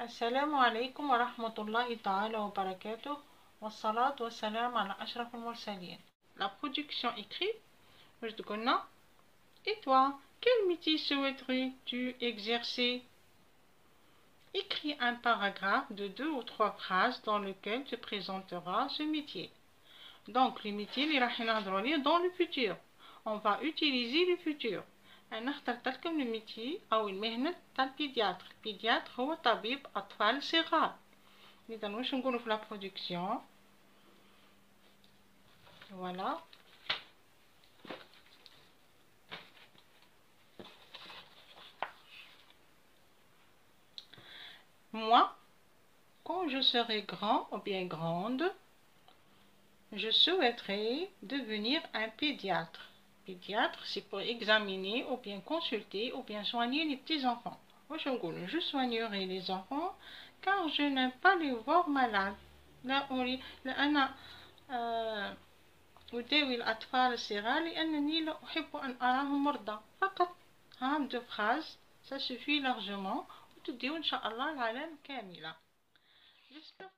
السلام عليكم ورحمة الله تعالى وبركاته والصلاة والسلام على أشرف المرسلين La production écrite je te connais. Et toi, quel métier souhaiterais-tu exercer Écris un paragraphe de deux ou trois phrases dans lequel tu présenteras ce métier. Donc, le métier اللي راح نهضروا عليه dans le futur. On va utiliser le futur. أنا اخترت لكم الميتي أو المهنة تاع البيدياتر البيدياتر هو طبيب أطفال صغار إذا واش نقولوا في لا برودكسيون فوالا Moi, quand je serai grand ou bien grande, je souhaiterais devenir un pédiatre. Pédiatre, c'est pour examiner ou bien consulter ou bien soigner les petits-enfants. Je soignerai les enfants car je n'aime pas les voir malades. لا أريد لأن أداوي الأطفال الصغار لأنني لا أحب أن أراهم مرضى فقط هام دو فراز ça suffit largement وتديو إن شاء الله العالم كاملة J'espère